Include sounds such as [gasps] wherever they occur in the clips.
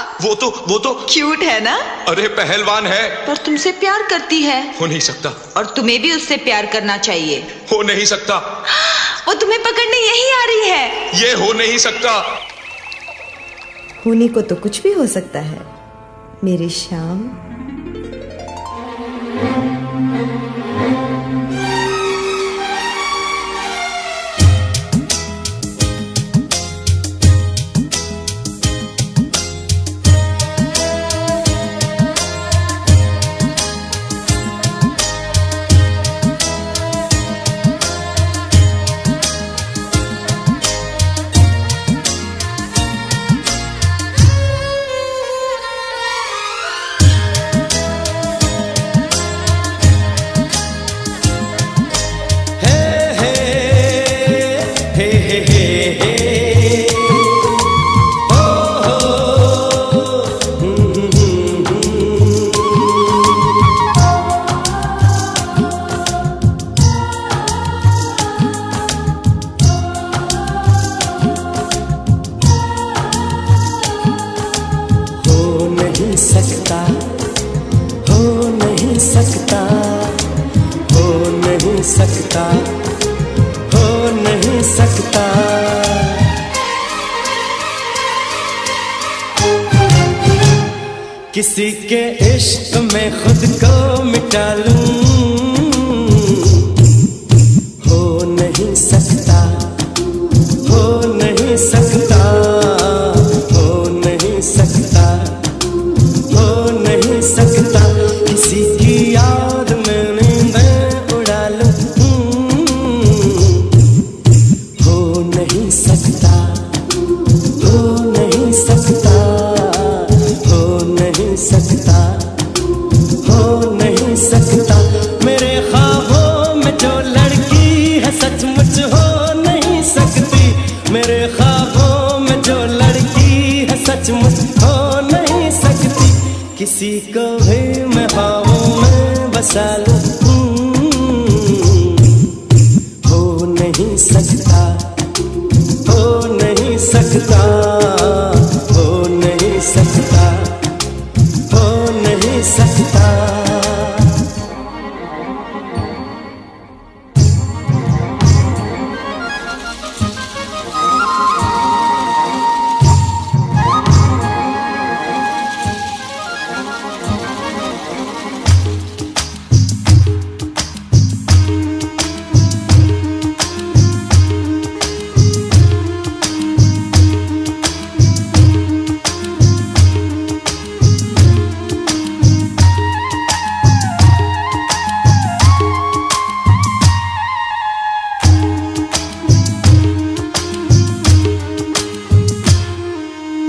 वो तो वो तो। क्यूट है ना? अरे पहलवान है। पर तुमसे प्यार करती है। हो नहीं सकता। और तुम्हें भी उससे प्यार करना चाहिए। हो नहीं सकता। [gasps] वो तुम्हें पकड़ने यही आ रही है। ये हो नहीं सकता। होने को तो कुछ भी हो सकता है। मेरी शाम के इश्क में खुद को मिटा लूँ।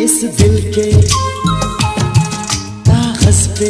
इस दिल के कागज़ पे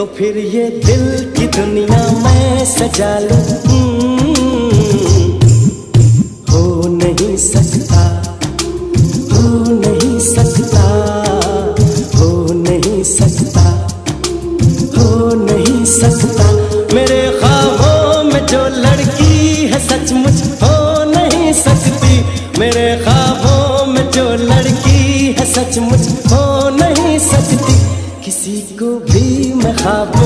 तो फिर ये दिल की दुनिया मैं सजा लूँ। ভাব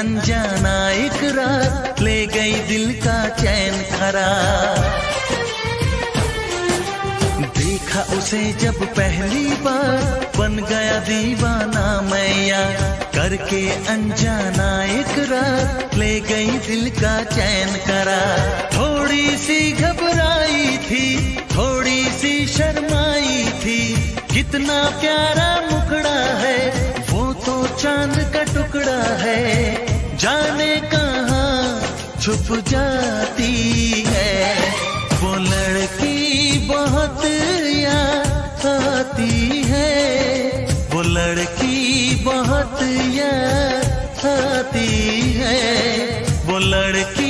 अनजाना एक रात। ले गई दिल का चैन खरा देखा उसे जब पहली बार। बन गया दीवाना मैया। करके अनजाना एक रात। ले गई दिल का चैन करा थोड़ी सी घबराई थी। थोड़ी सी शर्माई थी। कितना प्यारा मुखड़ा है। वो तो चाँद का टुकड़ा है। जाने कहाँ छुप जाती है। वो लड़की बहुत याद आती है। वो लड़की बहुत याद आती है। वो लड़की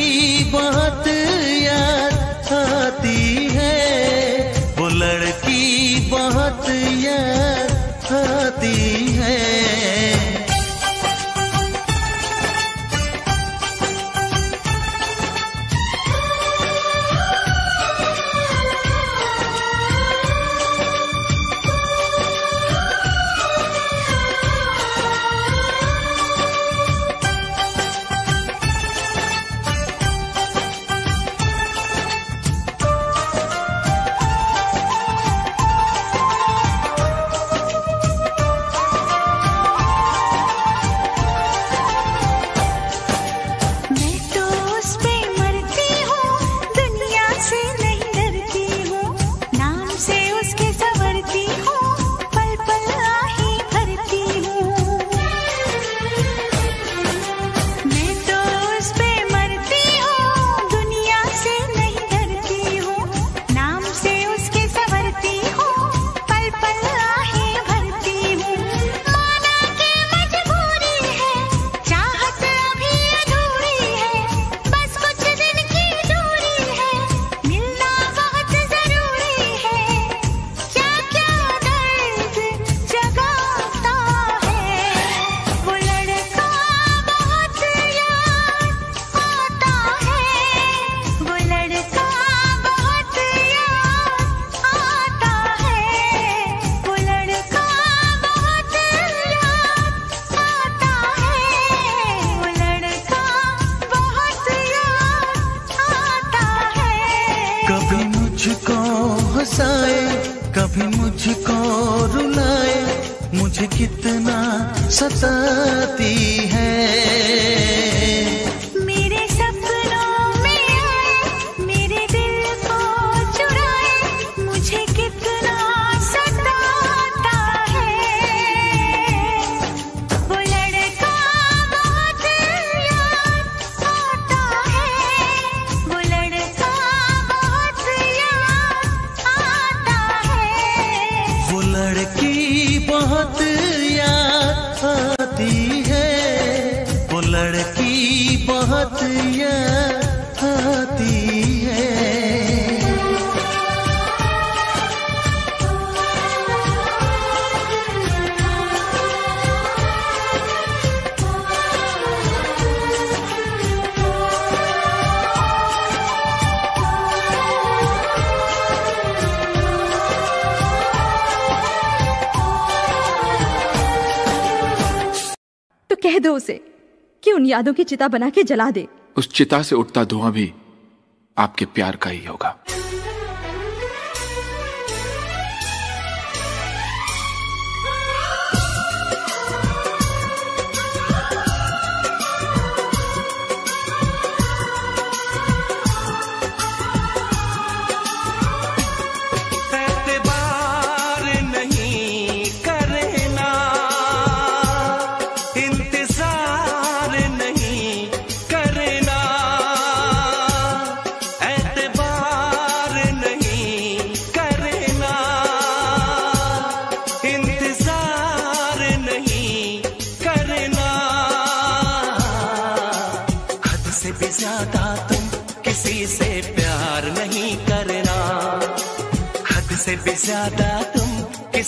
मुझको हंसाए कभी मुझको रुलाए मुझे कितना सताती है। यादों की चिता बना के जला दे। उस चिता से उठता धुआँ भी आपके प्यार का ही होगा।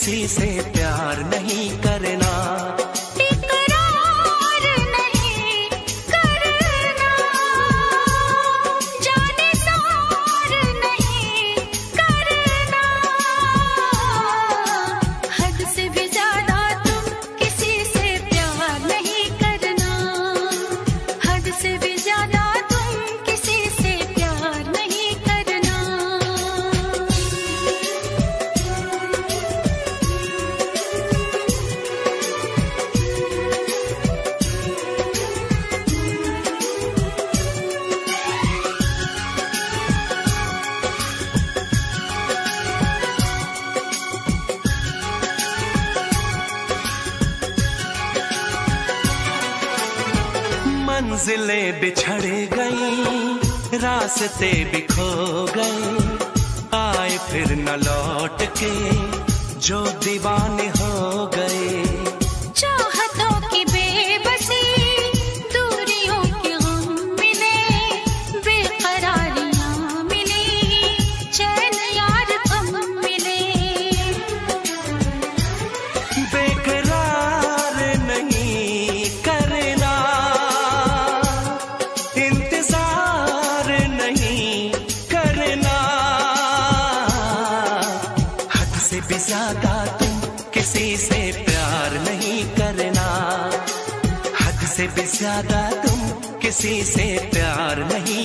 किसी से प्यार नहीं कर ज़्यादा तुम किसी से प्यार नहीं।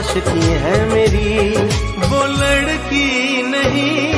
आशिकी है मेरी। वो लड़की नहीं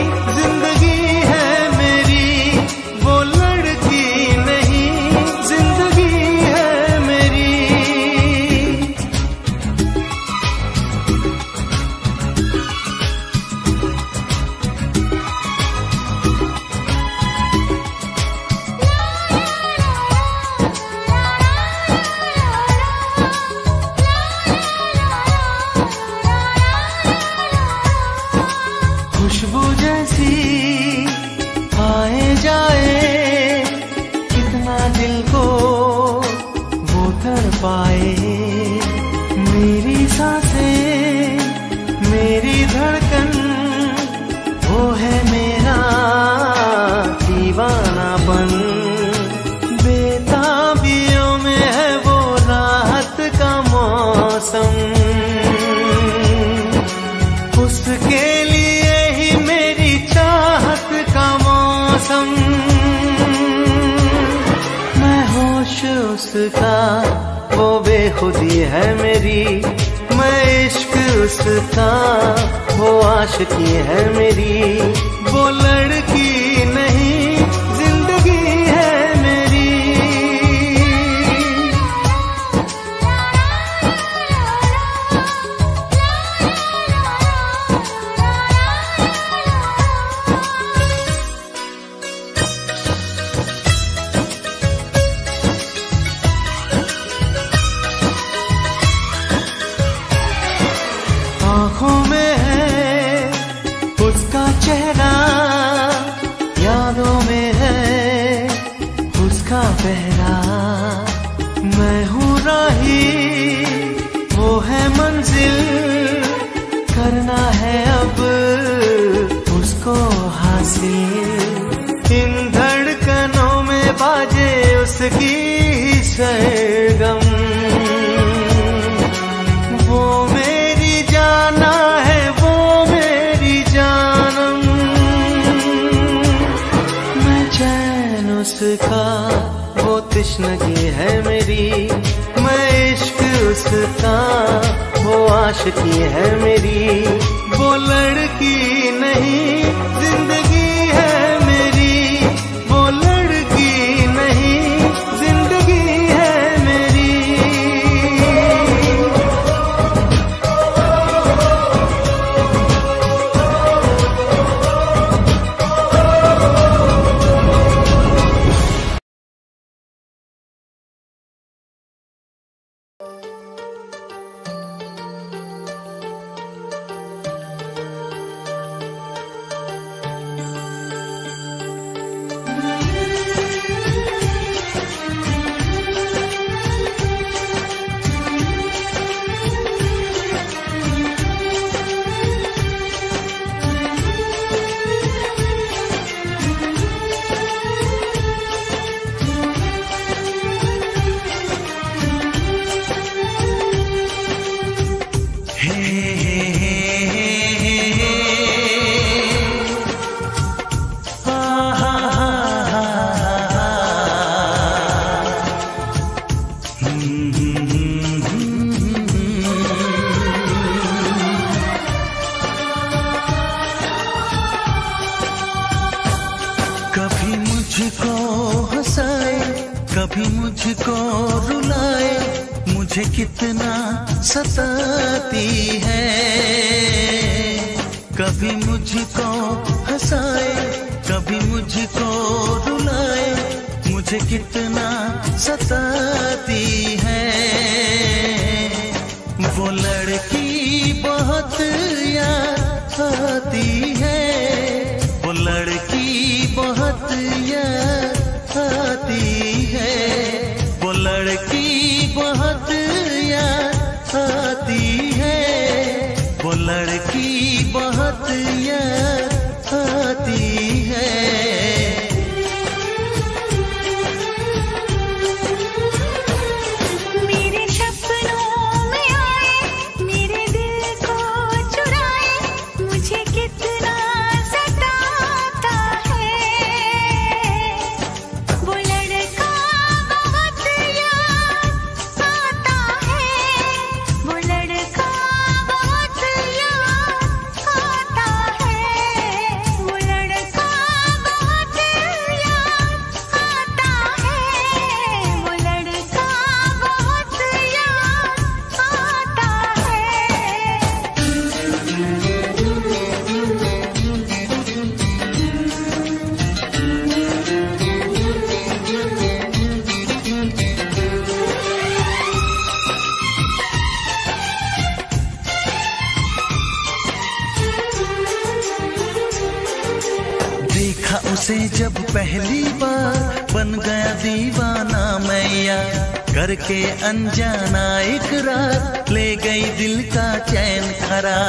के अनजाना एक रात ले गई दिल का चैन खरा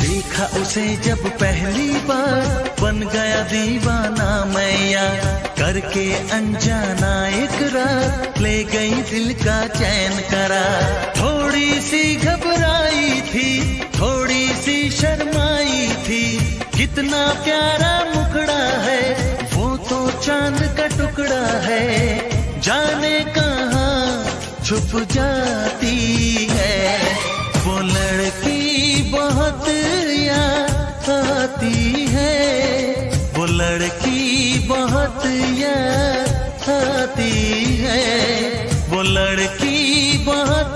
देखा उसे जब पहली बार, बन गया दीवाना मैया। करके अनजाना एक रात ले गई दिल का चैन करा थोड़ी सी घबराई थी, थोड़ी सी शर्माई थी। कितना प्यारा मुखड़ा है चाँद का टुकड़ा है, जाने कहा छुप जाती है। वो लड़की बहुत याद आती है, वो लड़की बहुत याद आती है, वो लड़की बहुत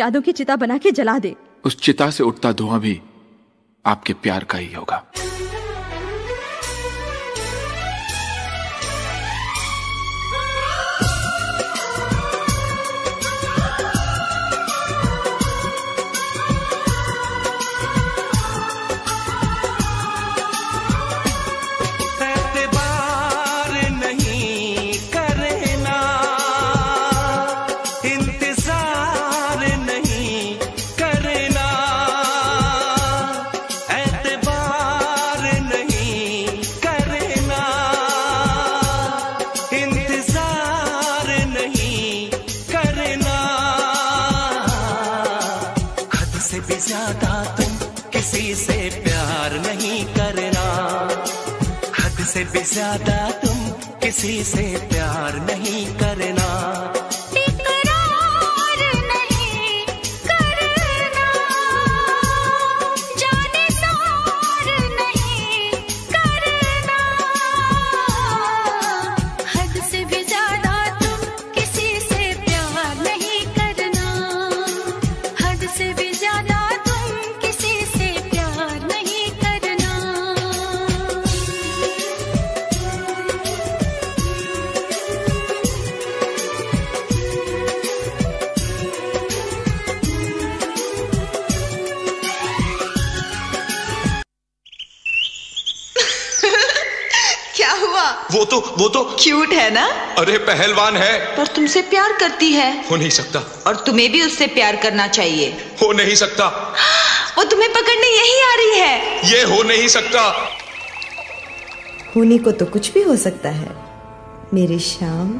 यादों की चिता बना के जला दे। उस चिता से उठता धुआँ भी आपके प्यार का ही होगा। खुशी से क्यूट है ना? अरे पहलवान है। पर तुमसे प्यार करती है। हो नहीं सकता। और तुम्हें भी उससे प्यार करना चाहिए। हो नहीं सकता। वो तुम्हें पकड़ने यही आ रही है। ये हो नहीं सकता। होने को तो कुछ भी हो सकता है। मेरी शाम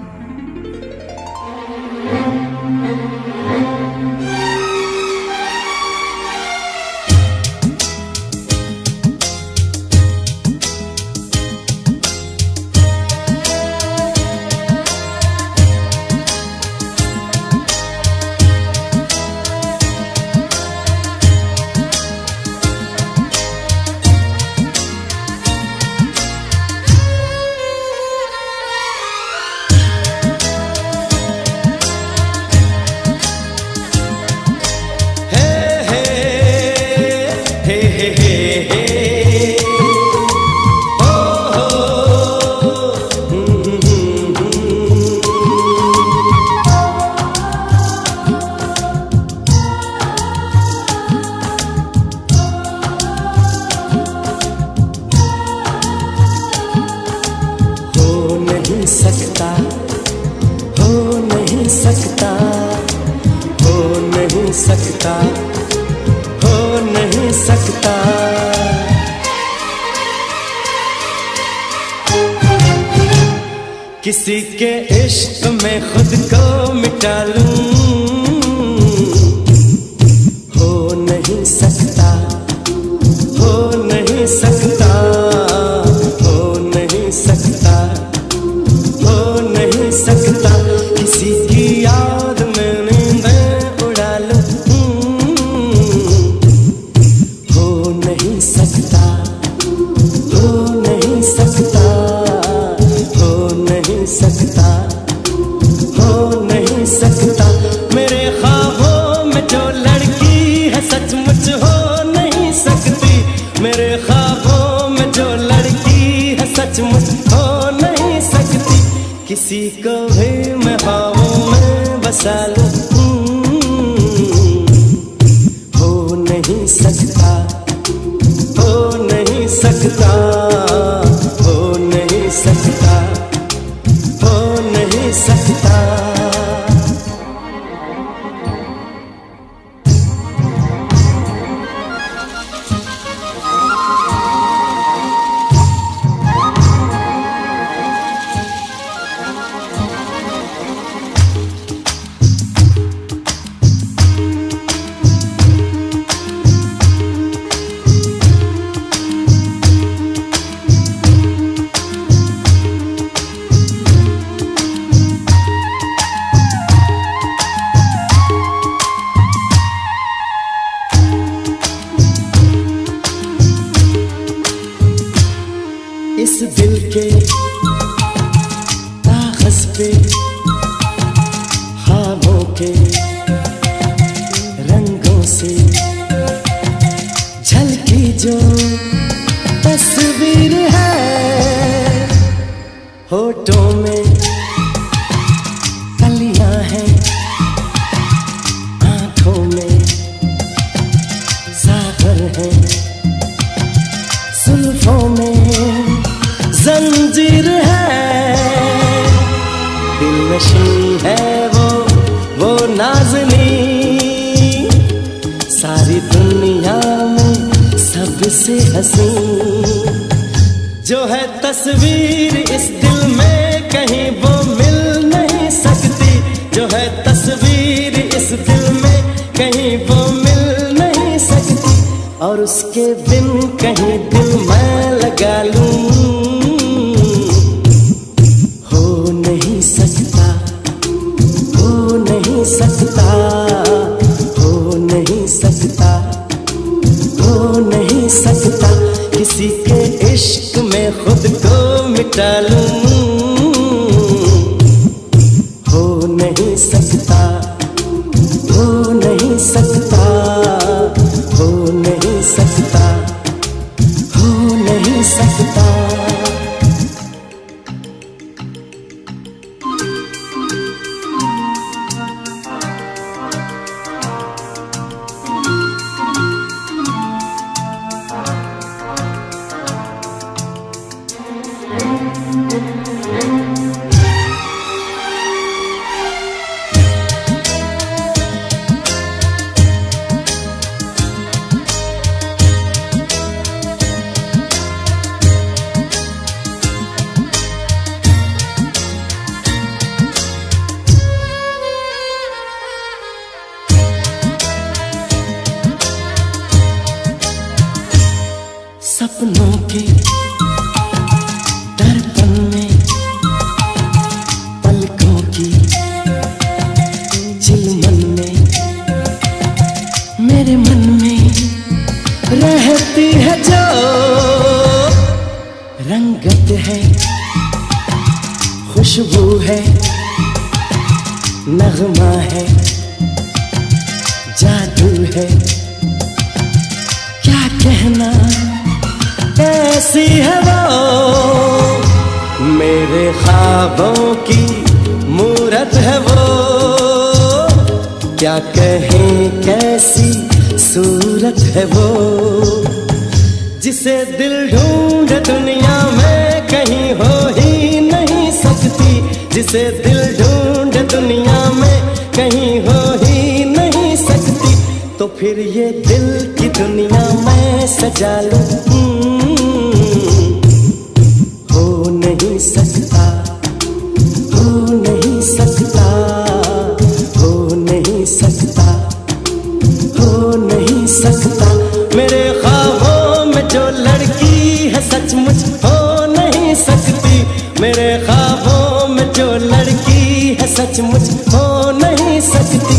पे कागज़ पे हावों के रंगों से झलकी जो सचमुच हो नहीं सकती।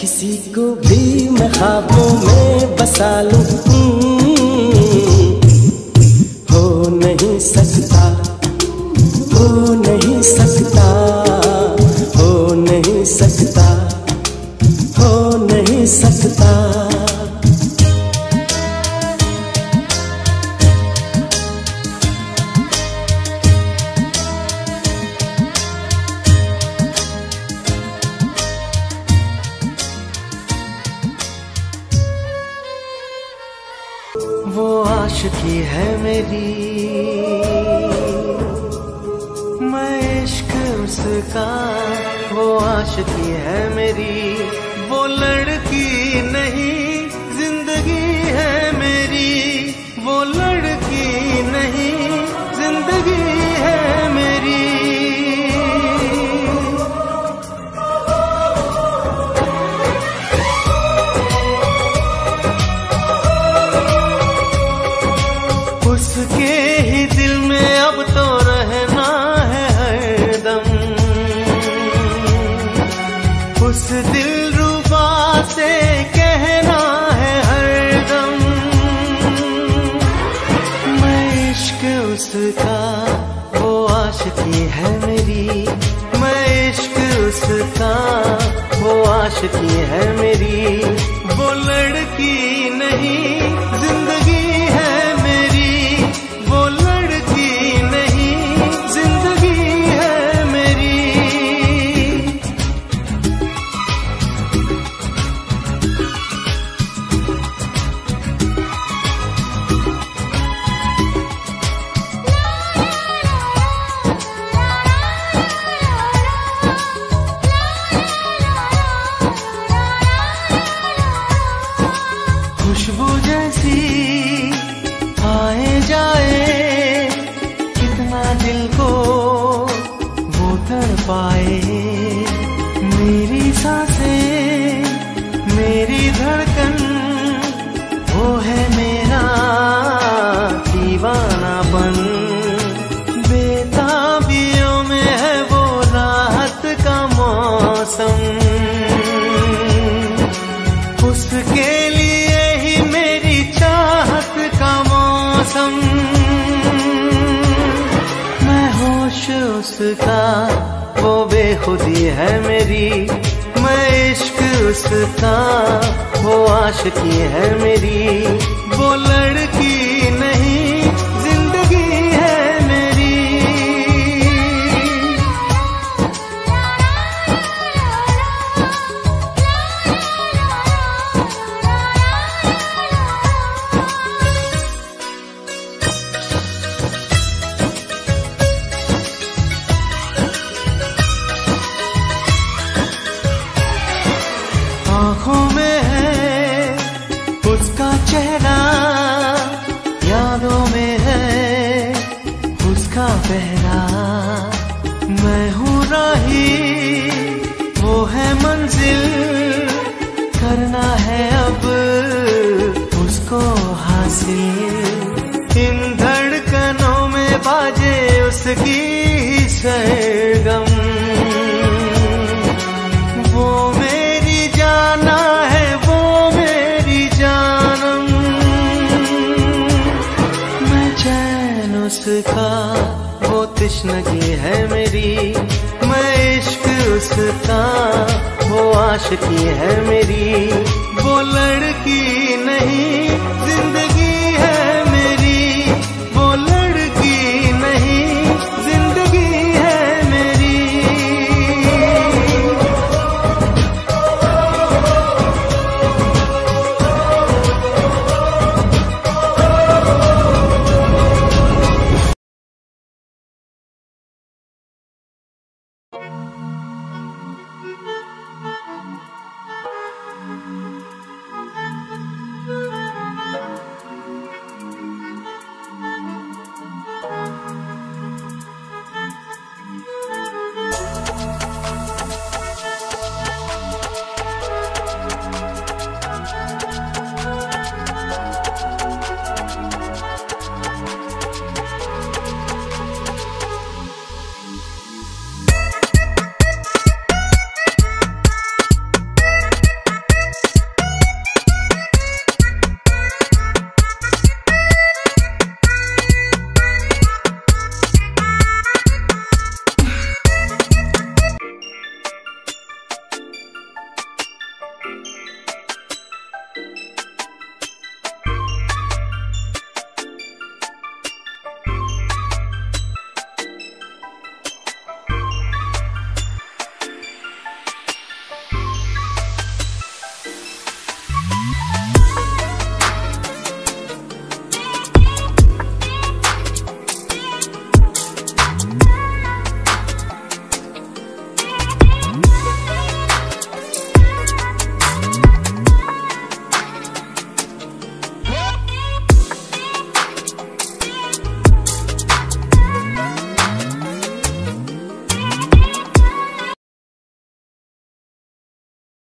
किसी को भी मैं खाबों में बसा लूँ। उस दिल रूबा से कहना है हरदम मैं इश्क उसका, वो आशती है मेरी। मैं इश्क उसका, वो आशती है मेरी। वो लड़की नहीं मेरी वो लड़की नहीं